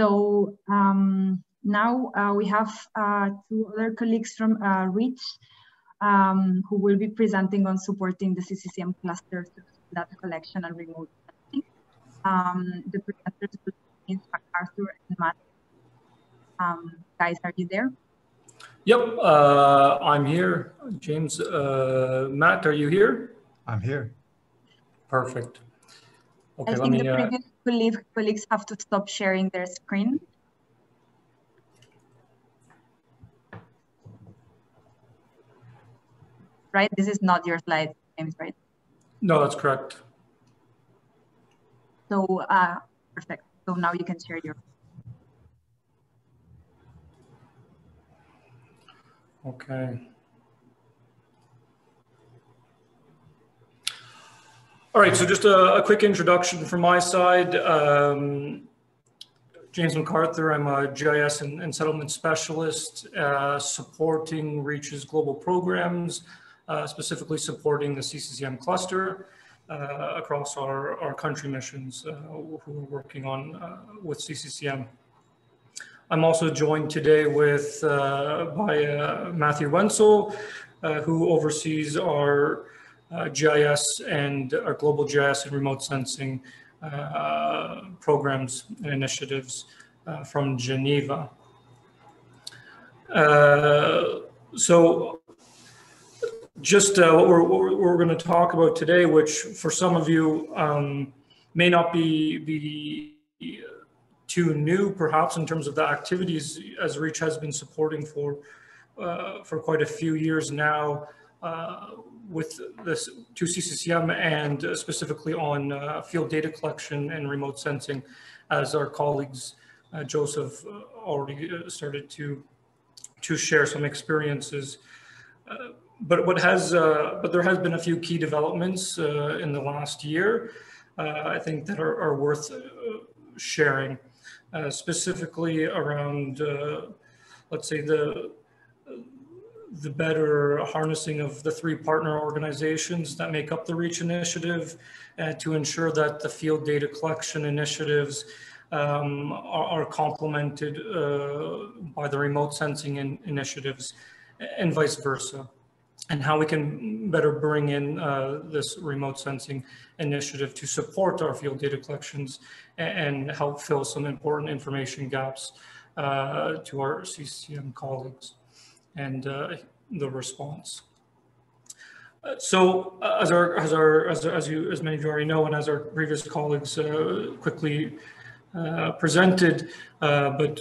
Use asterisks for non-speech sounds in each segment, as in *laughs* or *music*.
So um, now uh, we have uh, two other colleagues from uh, REACH um, who will be presenting on supporting the CCCM cluster data collection and remote sensing. Um, the presenters will be Arthur and Matt. Um, guys, are you there? Yep, uh, I'm here. James, uh, Matt, are you here? I'm here. Perfect. Okay, I think me, the uh, previous uh... colleagues colleagues have to stop sharing their screen. Right, this is not your slide, James, right? No, that's correct. So, uh, perfect. So now you can share your Okay. All right, so just a, a quick introduction from my side. Um, James McArthur, I'm a GIS and, and settlement specialist uh, supporting REACH's global programs, uh, specifically supporting the CCCM cluster uh, across our, our country missions uh, who are working on uh, with CCCM. I'm also joined today with uh, by Matthew Wencel, who oversees our GIS and our global GIS and remote sensing uh, programs and initiatives uh, from Geneva. so just what we're, we're going to talk about today, which for some of you um, may not be, be too new, perhaps, in terms of the activities as Reach has been supporting for uh, for quite a few years now uh, with this to CCCM and uh, specifically on uh, field data collection and remote sensing, as our colleagues uh, Joseph uh, already uh, started to to share some experiences. Uh, but what has but there has been a few key developments in the last year. I think that are, are worth sharing. Specifically around, let's say, the the better harnessing of the three partner organizations that make up the REACH initiative and to ensure that the field data collection initiatives um, are, are, complemented uh, by the remote sensing in initiatives and vice versa. And how we can better bring in uh, this remote sensing initiative to support our field data collections and, help fill some important information gaps uh, to our CCM colleagues and uh, the response. Uh, so uh, as our as our as, as you as many of you already know and as our previous colleagues uh, quickly presented, but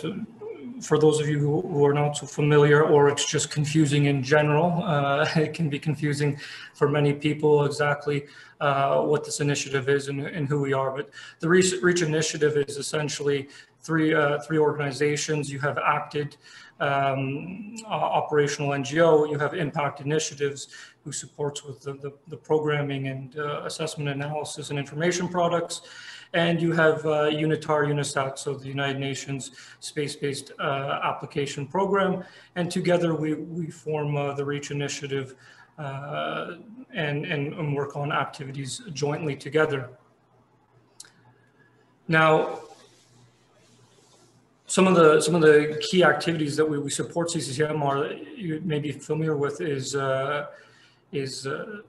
for those of you who, who, are not so familiar or it's just confusing in general, uh, *laughs* it can be confusing for many people exactly uh, what this initiative is and, and, who we are. But the Reach Initiative is essentially three, uh, three organizations. You have ACTED um, operational NGO, you have impact initiatives who supports with the, the, the programming and uh, assessment analysis and information products. And you have uh, UNITAR UNOSAT, so the United Nations Space-Based uh, Application Program. And together we, we form uh, the REACH initiative uh, and, and, and work on activities jointly together. Now, some of the some of the key activities that we, we support CCCM are you may be familiar with is uh, is uh,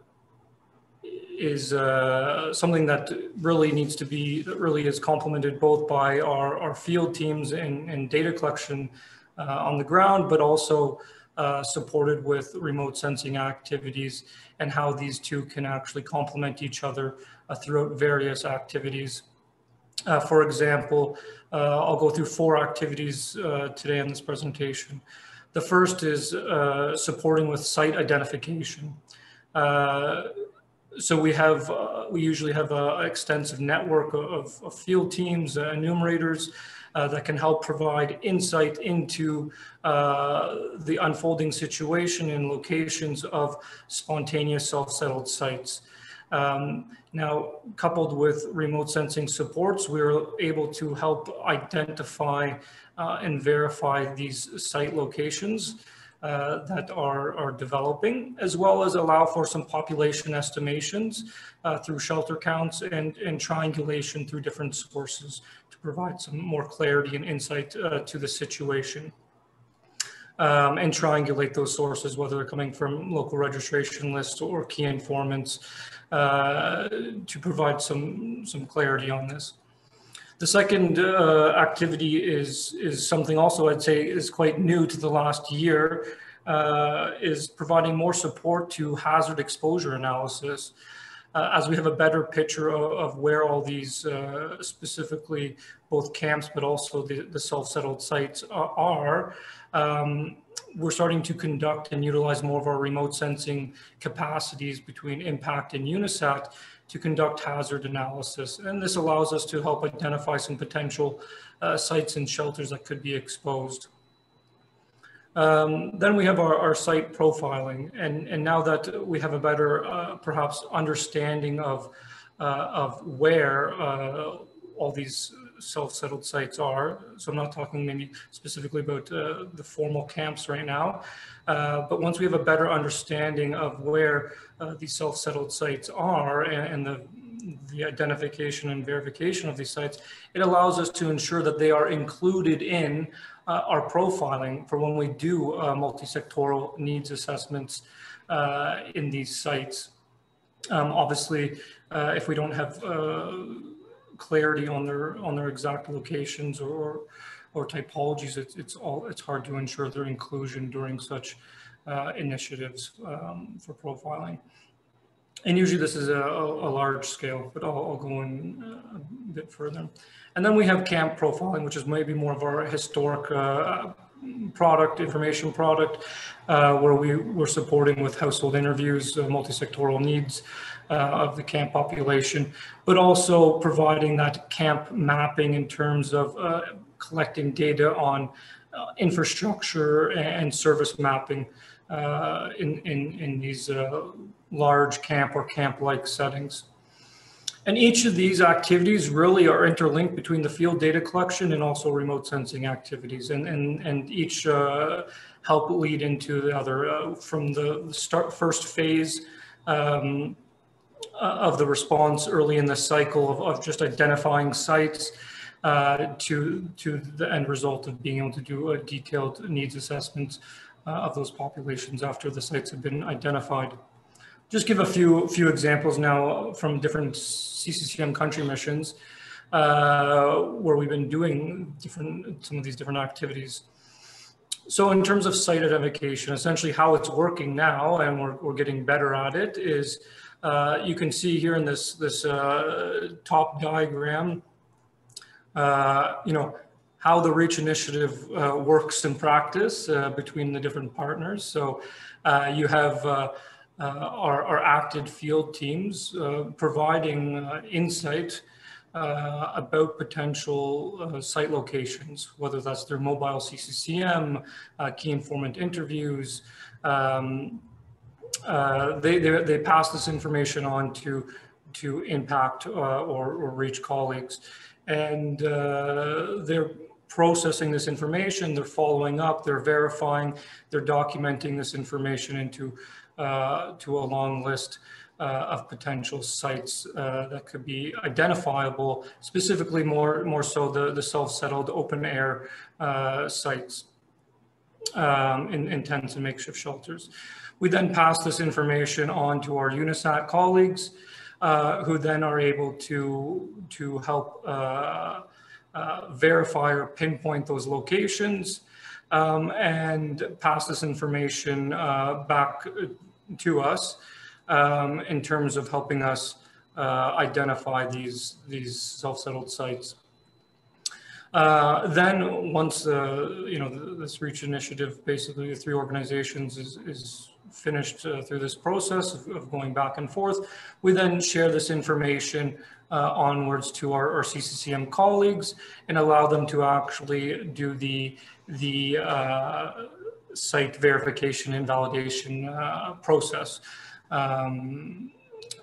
is uh, something that really needs to be really is complemented both by our, our field teams and, and data collection uh, on the ground, but also uh, supported with remote sensing activities and how these two can actually complement each other uh, throughout various activities. Uh, for example, uh, I'll go through four activities uh, today in this presentation. The first is uh, supporting with site identification. Uh, so we have, uh, we usually have an extensive network of, of field teams, enumerators, that can help provide insight into the unfolding situation and locations of spontaneous self-settled sites. Um, now, coupled with remote sensing supports, we are able to help identify uh, and verify these site locations uh, that are, are developing, as well as allow for some population estimations uh, through shelter counts and, and triangulation through different sources to provide some more clarity and insight uh, to the situation. Um, and triangulate those sources, whether they're coming from local registration lists or key informants, uh, to provide some some clarity on this. The second uh, activity is, is something also I'd say is quite new to the last year, uh, is providing more support to hazard exposure analysis. Uh, as we have a better picture of, of where all these uh, specifically both camps but also the, the self-settled sites are, um, we're starting to conduct and utilize more of our remote sensing capacities between impact and UNOSAT to conduct hazard analysis. And this allows us to help identify some potential uh, sites and shelters that could be exposed. Um, then we have our, our, site profiling. And, and now that we have a better, uh, perhaps, understanding of, uh, of where uh, all these self-settled sites are. So I'm not talking maybe specifically about uh, the formal camps right now, uh, but once we have a better understanding of where uh, these self-settled sites are and, and, the the identification and verification of these sites, it allows us to ensure that they are included in uh, our profiling for when we do uh, multi-sectoral needs assessments uh, in these sites. Um, obviously, if we don't have clarity on their on their exact locations or or typologies, it's it's all it's hard to ensure their inclusion during such uh, initiatives um, for profiling. And usually this is a, a, large scale, but I'll, I'll go in uh, a bit further. And then we have camp profiling, which is maybe more of our historic uh, product, information product, uh, where we were supporting with household interviews, uh, multi-sectoral needs, uh, of the camp population, but also providing that camp mapping in terms of uh, collecting data on uh, infrastructure and service mapping uh, in, in, in these uh, large camp or camp-like settings. And each of these activities really are interlinked between the field data collection and also remote sensing activities. And, and, and each uh, help lead into the other. Uh, from the start, first phase, um, of the response early in the cycle of, of just identifying sites uh, to to the end result of being able to do a detailed needs assessment uh, of those populations after the sites have been identified. Just give a few few examples now from different CCCM country missions uh, where we've been doing different some of these different activities. So in terms of site identification, essentially how it's working now, and we're, we're getting better at it, is uh, you can see here in this, this uh, top diagram, uh, you know, how the REACH initiative uh, works in practice uh, between the different partners. So you have our, our, ACTED field teams providing insight uh, about potential uh, site locations, whether that's through mobile CCCM, uh, key informant interviews, um, uh, they, they, they pass this information on to, to impact uh, or, or REACH colleagues. And uh, they're processing this information, they're following up, they're verifying, they're documenting this information into uh, to a long list uh, of potential sites that could be identifiable, specifically more, more so the, the self-settled open air sites um, in, in tents and makeshift shelters. We then pass this information on to our UNOSAT colleagues, uh, who then are able to, to help uh, uh, verify or pinpoint those locations um, and pass this information uh, back to us um, in terms of helping us uh, identify these, these self-settled sites. Uh, then once uh, you know this reach initiative, basically the three organizations is, is finished uh, through this process of, of, going back and forth, we then share this information uh, onwards to our, our, CCCM colleagues and allow them to actually do the, the uh, site verification and validation uh, process. Um,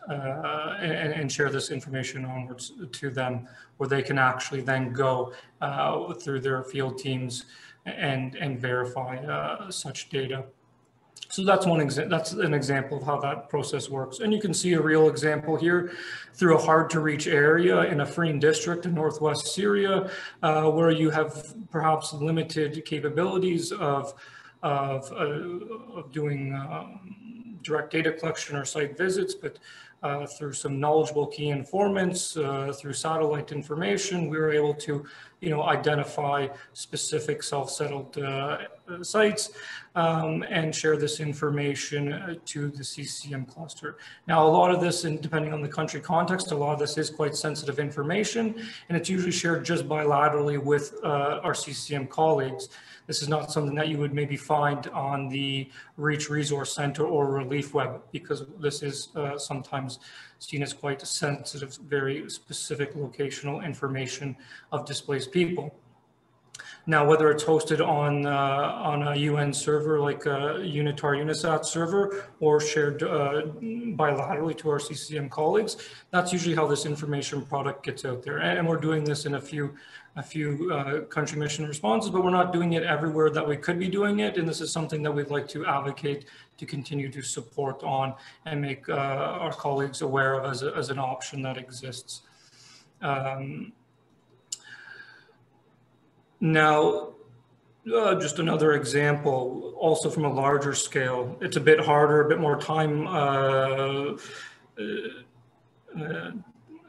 uh, and, and, share this information onwards to them where they can actually then go uh, through their field teams and, and verify such data. So that's one example. That's an example of how that process works. And you can see a real example here through a hard to reach area in a Afrin district in Northwest Syria, uh, where you have perhaps limited capabilities of, of, uh, of doing um, direct data collection or site visits, but uh, through some knowledgeable key informants, uh, through satellite information, we were able to, you know, identify specific self-settled uh, sites um, and share this information uh, to the CCM cluster. Now, a lot of this, and depending on the country context, a lot of this is quite sensitive information, and it's usually shared just bilaterally with uh, our CCM colleagues. This is not something that you would maybe find on the Reach Resource Center or Relief Web, because this is uh, sometimes seen as quite sensitive, very specific locational information of displaced people. Now, whether it's hosted on uh, on a UN server like a UNITAR UNOSAT server or shared uh, bilaterally to our CCM colleagues, that's usually how this information product gets out there. And we're doing this in a few a few uh, country mission responses, but we're not doing it everywhere that we could be doing it. And this is something that we'd like to advocate to continue to support on and make uh, our colleagues aware of as, a, as an option that exists. Um, now, uh, just another example, also from a larger scale. It's a bit harder, a bit more time uh, uh,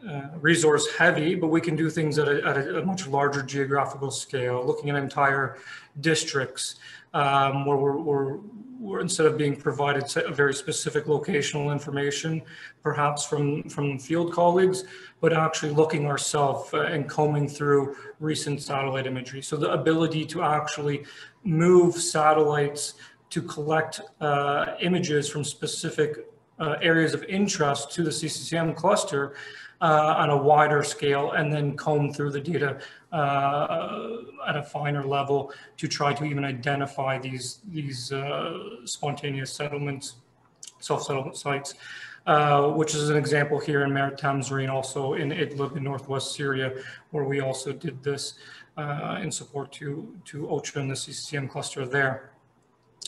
uh, resource heavy, but we can do things at a, at a, much larger geographical scale, looking at entire districts um, where we're, we're, we're, instead of being provided a very specific locational information, perhaps from, from field colleagues, but actually looking ourselves uh, and combing through recent satellite imagery. So the ability to actually move satellites to collect uh, images from specific uh, areas of interest to the CCCM cluster uh, on a wider scale and then comb through the data uh, at a finer level to try to even identify these, these uh, spontaneous settlements, self-settlement sites. Uh, which is an example here in Maarrat Tamasrin, also in Idlib in northwest Syria, where we also did this uh, in support to, to OCHA and the CCM cluster there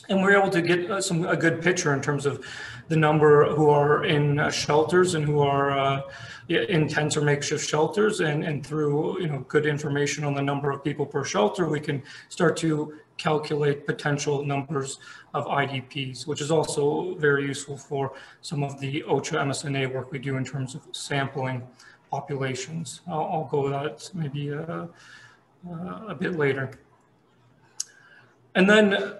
and we're able to get uh, some a good picture in terms of the number who are in uh, shelters and who are uh, in tents or makeshift shelters. And and through you know good information on the number of people per shelter we can start to calculate potential numbers of IDPs which is also very useful for some of the OCHA MSNA work we do in terms of sampling populations. I'll, I'll go that maybe uh, uh, a bit later. And then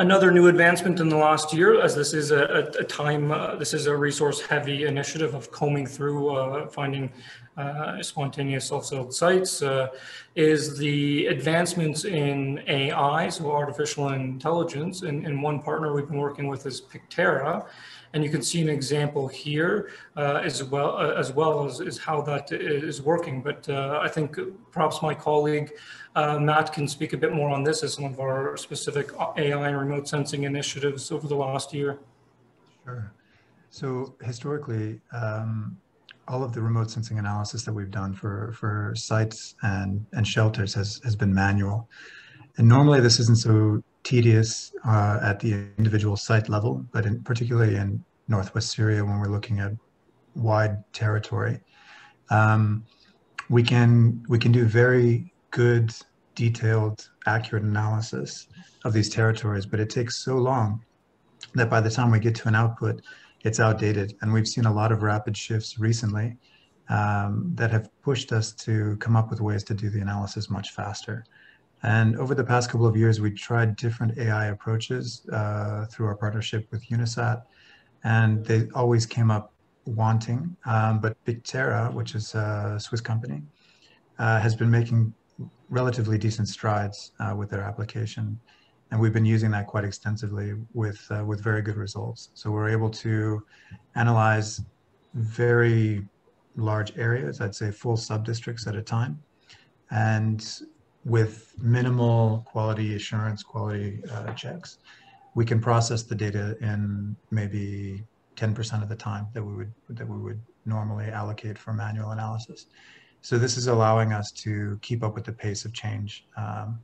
Another new advancement in the last year, as this is a, a time, uh, this is a resource heavy initiative of combing through uh, finding uh, spontaneous self-settled sites, uh, is the advancements in AI, so artificial intelligence. And, and one partner we've been working with is Picterra. And you can see an example here uh, as well uh, as well as, how that is working. But I think perhaps my colleague uh, Matt can speak a bit more on this as some of our specific AI and remote sensing initiatives over the last year. Sure. So historically, um, all of the remote sensing analysis that we've done for, for sites and, and shelters has, has been manual. And normally this isn't so tedious uh, at the individual site level, but in, particularly in Northwest Syria when we're looking at wide territory, um, we can we can do very good, detailed, accurate analysis of these territories, but it takes so long that by the time we get to an output, it's outdated. And we've seen a lot of rapid shifts recently um, that have pushed us to come up with ways to do the analysis much faster. And over the past couple of years, we tried different AI approaches uh, through our partnership with UNOSAT, and they always came up wanting. Um, but Picterra, which is a Swiss company, uh, has been making relatively decent strides uh, with their application. And we've been using that quite extensively with, uh, with very good results. So we're able to analyze very large areas, I'd say full sub-districts at a time. And with minimal quality assurance, quality uh, checks, we can process the data in maybe 10% of the time that we would that we would normally allocate for manual analysis. So this is allowing us to keep up with the pace of change um,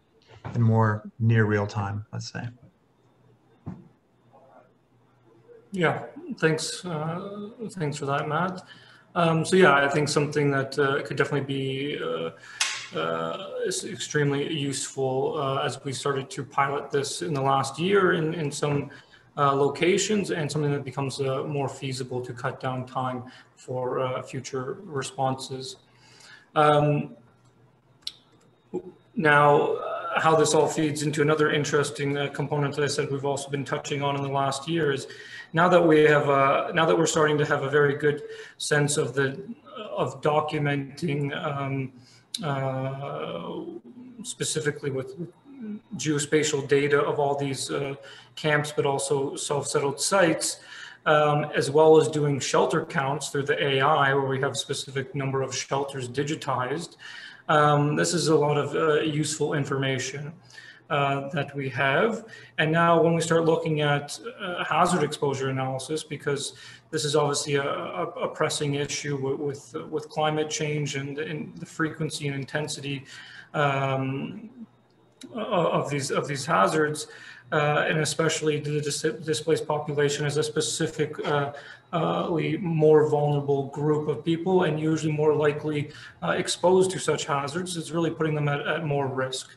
in more near real time, let's say. Yeah, thanks. Uh, thanks for that, Matt. Um, so yeah, I think something that uh, could definitely be uh, is extremely useful uh, as we started to pilot this in the last year in, in some uh, locations and something that becomes more feasible to cut down time for future responses. Um, now, how this all feeds into another interesting uh, component that I said we've also been touching on in the last year is now that we have uh, now that we're starting to have a very good sense of the of documenting um, uh, specifically with geospatial data of all these uh, camps, but also self-settled sites. Um, as well as doing shelter counts through the AI, where we have specific number of shelters digitized. Um, this is a lot of uh, useful information uh, that we have. And now when we start looking at uh, hazard exposure analysis, because this is obviously a, a, a pressing issue with, with, with, climate change and, and, the frequency and intensity um, of these of these hazards, uh, and especially the dis displaced population is a specific uh, uh, more vulnerable group of people and usually more likely uh, exposed to such hazards. It's really putting them at, at more risk.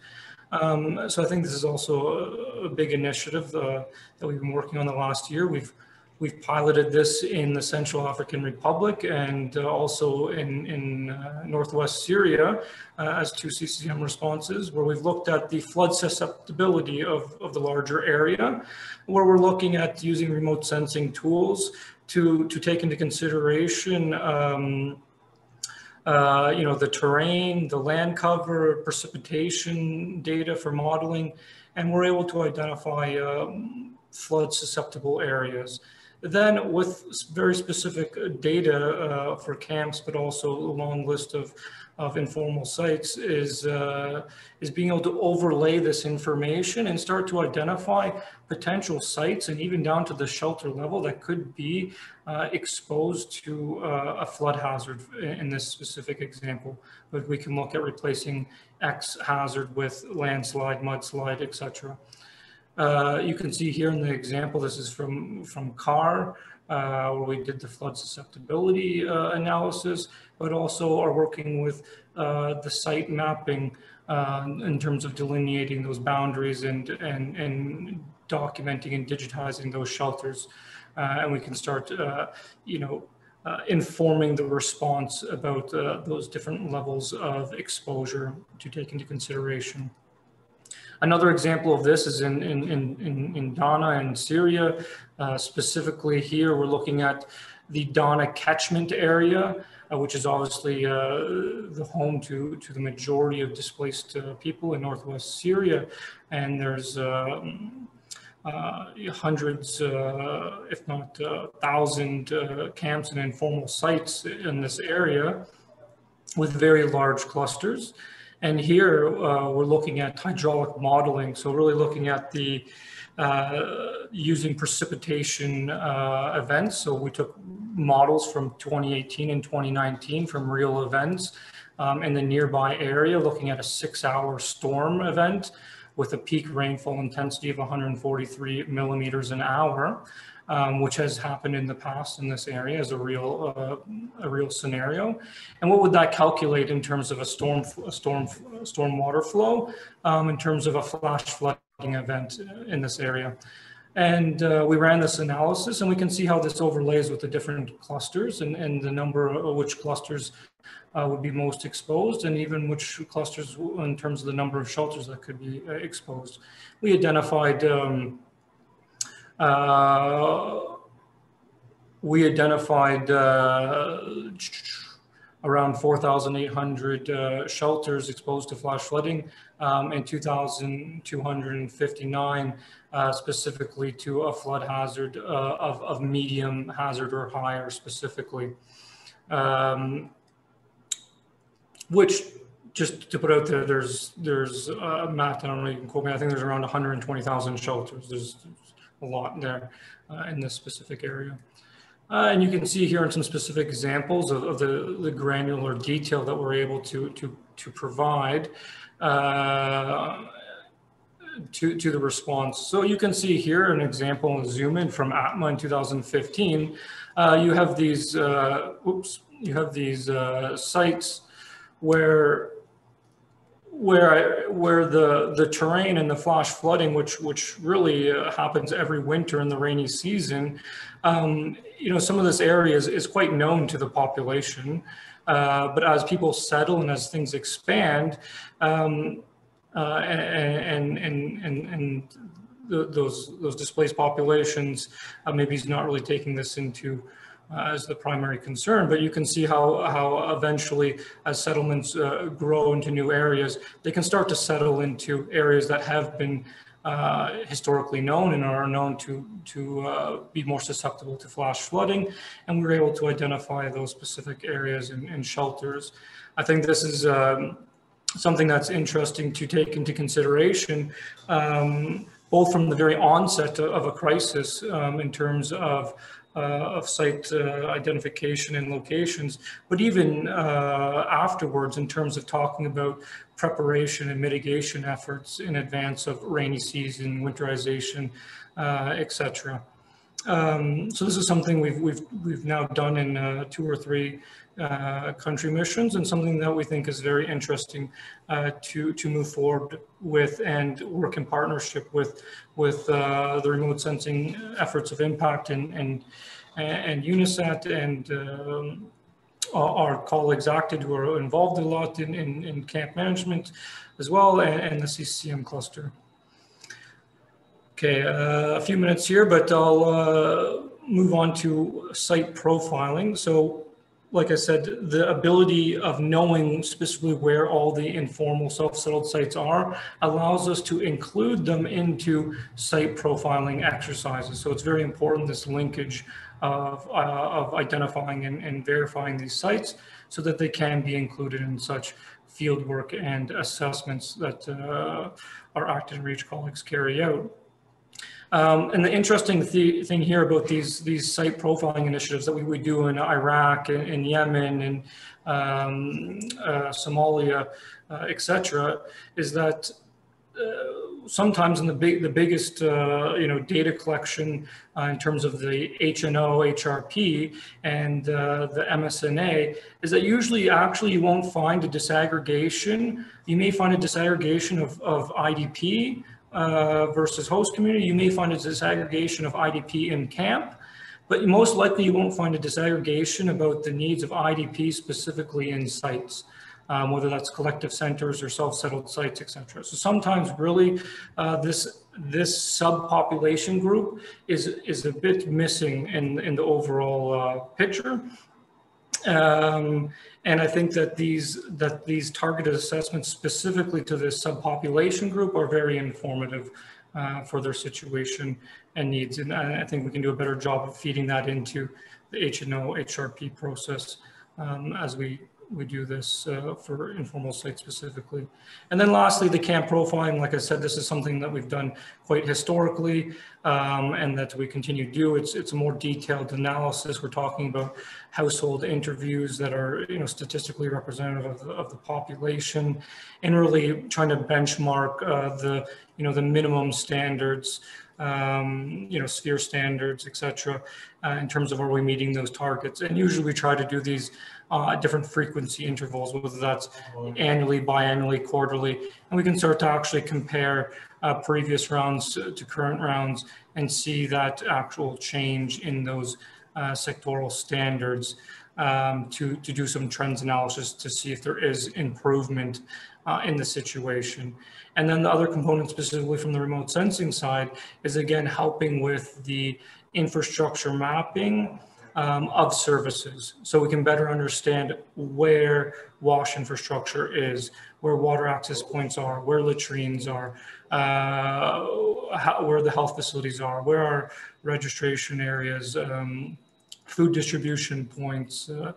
Um, so I think this is also a, a big initiative uh, that we've been working on the last year. We've We've piloted this in the Central African Republic and uh, also in, in uh, Northwest Syria uh, as two CCM responses, where we've looked at the flood susceptibility of, of the larger area, where we're looking at using remote sensing tools to, to take into consideration um, uh, you know, the terrain, the land cover, precipitation data for modeling, and we're able to identify um, flood susceptible areas. Then with very specific data uh, for camps, but also a long list of, of informal sites is, uh, is being able to overlay this information and start to identify potential sites and even down to the shelter level that could be uh, exposed to uh, a flood hazard in this specific example. But we can look at replacing X hazard with landslide, mudslide, etc. Uh, you can see here in the example, this is from, from CAR, uh, where we did the flood susceptibility uh, analysis, but also are working with uh, the site mapping uh, in terms of delineating those boundaries and, and, and documenting and digitizing those shelters. and we can start, you know, informing the response about those different levels of exposure to take into consideration. Another example of this is in, in, in, in Dana in Syria. Uh, specifically here, we're looking at the Dana catchment area, uh, which is obviously uh, the home to, to the majority of displaced uh, people in Northwest Syria. And there's um, uh, hundreds, uh, if not thousand camps and informal sites in this area with very large clusters. And here uh, we're looking at hydraulic modeling. So really looking at the uh, using precipitation uh, events. So we took models from 2018 and 2019 from real events um, in the nearby area, looking at a six hour storm event with a peak rainfall intensity of 143 millimeters an hour um, which has happened in the past in this area as a real uh, a real scenario. And what would that calculate in terms of a storm a storm storm water flow um, in terms of a flash flooding event in this area? And uh, we ran this analysis and we can see how this overlays with the different clusters and, and the number of which clusters uh, would be most exposed and even which clusters in terms of the number of shelters that could be uh, exposed. We identified um, we identified uh, around 4,800 uh, shelters exposed to flash flooding um, and 2,259 uh, specifically to a flood hazard uh, of, of, medium hazard or higher specifically. Um, which just to put out there, there's there's uh, Matt. I don't know. if You can quote me. I think there's around 120,000 shelters. There's a lot there uh, in this specific area. Uh, and you can see here in some specific examples of, of the, the, granular detail that we're able to, to, to provide uh, to, to the response. So you can see here an example, zoom in from ATMA in 2015. Uh, you have these, uh, oops, you have these uh, sites where where I, where the the terrain and the flash flooding, which which really uh, happens every winter in the rainy season, um, you know, some of this area is, is quite known to the population. Uh, but as people settle and as things expand, um, uh, and and and and those those displaced populations, uh, maybe he's not really taking this into as the primary concern, but you can see how, how eventually as settlements uh, grow into new areas, they can start to settle into areas that have been uh, historically known and are known to, to uh, be more susceptible to flash flooding. And we're able to identify those specific areas and, and shelters. I think this is um, something that's interesting to take into consideration, um, both from the very onset of a crisis um, in terms of uh, of site uh, identification and locations, but even uh, afterwards in terms of talking about preparation and mitigation efforts in advance of rainy season, winterization, etc. Um, so this is something we've we've we've now done in uh, two or three uh, country missions, and something that we think is very interesting uh, to to move forward with and work in partnership with with the remote sensing efforts of impact and and and and um, our colleagues ACTED who are involved a lot in, in, in camp management as well and, and the CCM cluster. Okay, uh, a few minutes here, but I'll uh, move on to site profiling. So like I said, the ability of knowing specifically where all the informal self-settled sites are allows us to include them into site profiling exercises. So it's very important, this linkage of, uh, of identifying and, and, verifying these sites so that they can be included in such field work and assessments that uh, our Act and Reach colleagues carry out. Um, and the interesting th thing here about these these site profiling initiatives that we would do in Iraq and Yemen and um, uh, Somalia, uh, etc., is that uh, sometimes in the big, the biggest, uh, you know, data collection uh, in terms of the HNO, HRP, and uh, the MSNA is that usually actually you won't find a disaggregation. You may find a disaggregation of, of IDP uh, versus host community. You may find a disaggregation of IDP in camp, but most likely you won't find a disaggregation about the needs of IDP specifically in sites um, whether that's collective centers or self-settled sites, etc. So sometimes really uh, this this subpopulation group is is a bit missing in in the overall uh, picture. Um, and I think that these that these targeted assessments specifically to this subpopulation group are very informative uh, for their situation and needs. And I think we can do a better job of feeding that into the HNO HRP process um, as we we do this uh, for informal sites specifically. And then lastly, the camp profiling, like I said, this is something that we've done quite historically um, and that we continue to do. It's, it's a more detailed analysis. We're talking about household interviews that are you know, statistically representative of the, of the population and really trying to benchmark uh, the, you know, the minimum standards um, you know, sphere standards, et cetera, uh, in terms of are we meeting those targets. And usually we try to do these uh, different frequency intervals, whether that's annually, biannually, quarterly, and we can start to actually compare uh, previous rounds to, to, current rounds and see that actual change in those uh, sectoral standards um, to, to do some trends analysis to see if there is improvement uh, in the situation. And then the other component specifically from the remote sensing side is again helping with the infrastructure mapping um, of services. So we can better understand where wash infrastructure is, where water access points are, where latrines are, uh, how, where the health facilities are, where our registration areas, um, food distribution points, uh,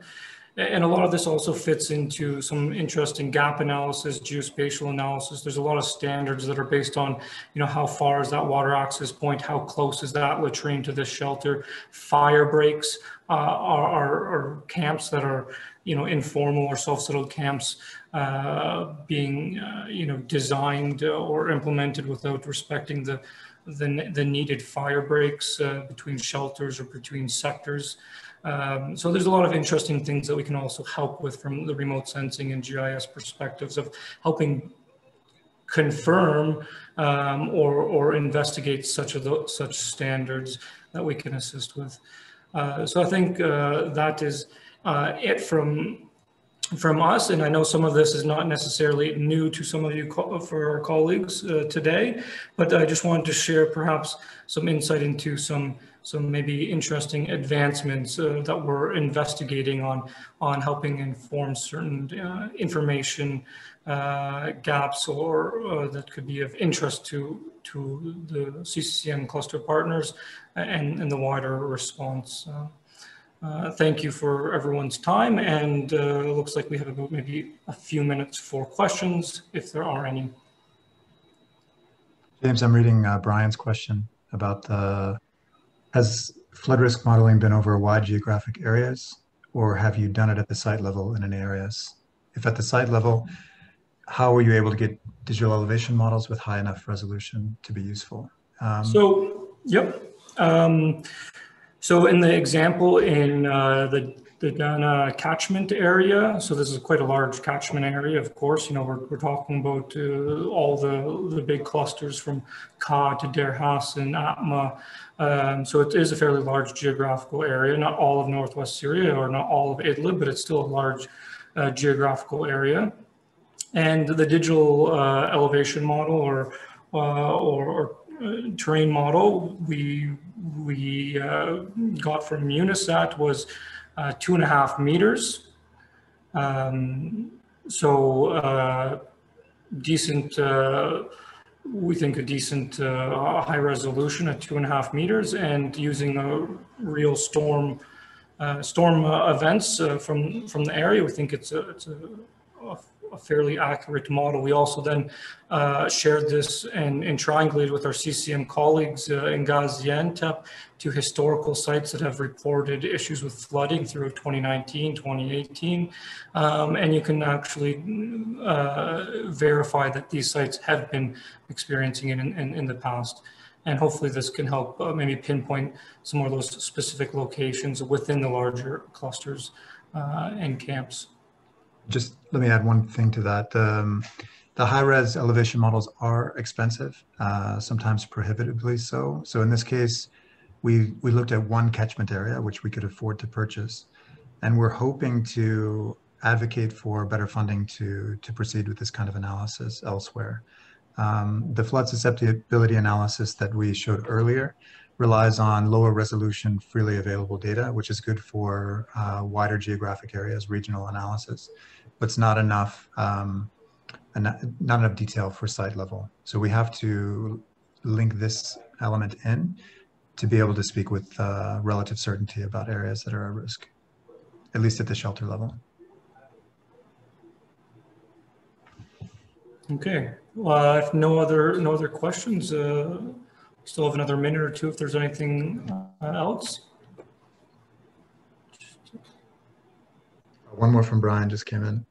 and a lot of this also fits into some interesting gap analysis, geospatial analysis. There's a lot of standards that are based on, you know, how far is that water access point? How close is that latrine to this shelter? Fire breaks uh, are, are, are, camps that are, you know, informal or self-settled camps uh, being, uh, you know, designed or implemented without respecting the, the, the needed fire breaks uh, between shelters or between sectors. Um, so there's a lot of interesting things that we can also help with from the remote sensing and GIS perspectives of helping confirm um, or, or investigate such a, such standards that we can assist with. Uh, so I think uh, that is uh, it from from us, and I know some of this is not necessarily new to some of you for our colleagues uh, today, but I just wanted to share perhaps some insight into some some maybe interesting advancements uh, that we're investigating on on helping inform certain uh, information uh, gaps or uh, that could be of interest to to the CCCM cluster partners and, and the wider response. Uh, uh, thank you for everyone's time and it looks like we have about maybe a few minutes for questions if there are any. James, I'm reading Brian's question about the has flood risk modeling been over wide geographic areas, or have you done it at the site level in any areas? If at the site level, how were you able to get digital elevation models with high enough resolution to be useful? Um, so, yep. Um, so in the example in uh, the the Dana catchment area. So this is quite a large catchment area, of course. You know, we're, we're talking about uh, all the, the big clusters from Ka to Deir and Atma. Um, so it is a fairly large geographical area, not all of Northwest Syria or not all of Idlib, but it's still a large uh, geographical area. And the digital uh, elevation model or, uh, or, or terrain model we, we uh, got from UNOSAT was uh, two and a half meters. Um, so uh, decent, uh, we think a decent uh, high resolution at two and a half meters and using a real storm uh, storm events from from the area, we think it's a, it's a, a a fairly accurate model. We also then uh, shared this and, and, triangulated with our CCM colleagues uh, in Gaziantep to historical sites that have reported issues with flooding through 2019, 2018. Um, and you can actually uh, verify that these sites have been experiencing it in, in, in the past. And hopefully this can help uh, maybe pinpoint some more of those specific locations within the larger clusters uh, and camps. Just let me add one thing to that. Um, the high-res elevation models are expensive, uh, sometimes prohibitively so. So in this case, we, we looked at one catchment area, which we could afford to purchase. And we're hoping to advocate for better funding to, to proceed with this kind of analysis elsewhere. Um, the flood susceptibility analysis that we showed earlier relies on lower resolution, freely available data, which is good for uh, wider geographic areas, regional analysis, but it's not enough, um, not enough detail for site level. So we have to link this element in to be able to speak with uh, relative certainty about areas that are at risk, at least at the shelter level. Okay. Well, if no other no other questions, uh, Still have another minute or two if there's anything uh, else. One more from Brian just came in.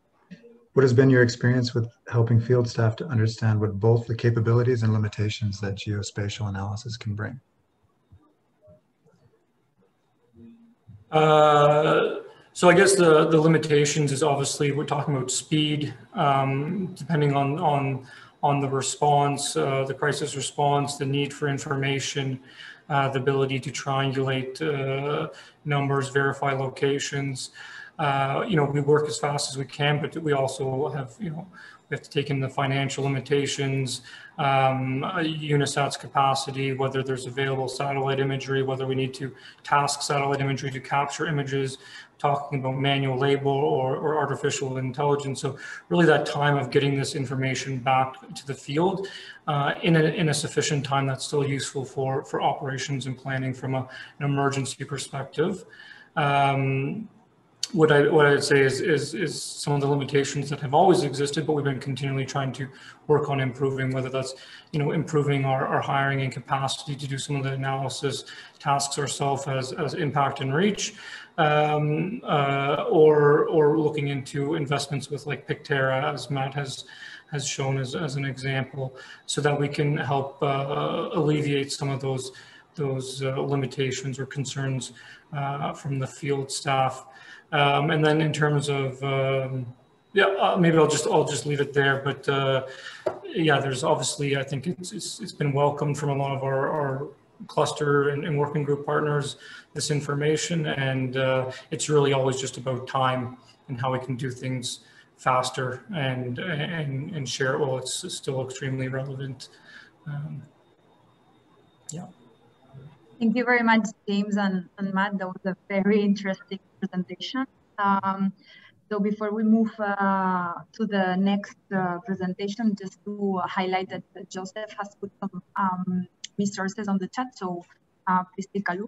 What has been your experience with helping field staff to understand what both the capabilities and limitations that geospatial analysis can bring? Uh, so I guess the, the limitations is obviously we're talking about speed, um, depending on, on on the response, uh, the crisis response, the need for information, uh, the ability to triangulate uh, numbers, verify locations. Uh, you know, we work as fast as we can, but we also have, you know, we have to take in the financial limitations, um, UNOSAT's capacity, whether there's available satellite imagery, whether we need to task satellite imagery to capture images, talking about manual labor or, or artificial intelligence. So really that time of getting this information back to the field uh, in, a, in a sufficient time that's still useful for, for operations and planning from a, an emergency perspective. Um, what I what I'd say is, is is some of the limitations that have always existed, but we've been continually trying to work on improving. Whether that's you know improving our, our hiring and capacity to do some of the analysis tasks ourselves as as impact and reach, um, uh, or or looking into investments with like Picterra, as Matt has has shown as, as an example, so that we can help uh, alleviate some of those those uh, limitations or concerns uh, from the field staff. Um, and then in terms of, um, yeah, uh, maybe I'll just I'll just leave it there. But uh, yeah, there's obviously I think it's, it's, it's been welcomed from a lot of our, our cluster and, and, working group partners this information, and uh, it's really always just about time and how we can do things faster and and and share it while it's still extremely relevant. Um, yeah. Thank you very much, James and, and Matt. That was a very interesting presentation. Um, so before we move uh, to the next uh, presentation, just to highlight that Joseph has put some um, resources on the chat. So uh, please take a look.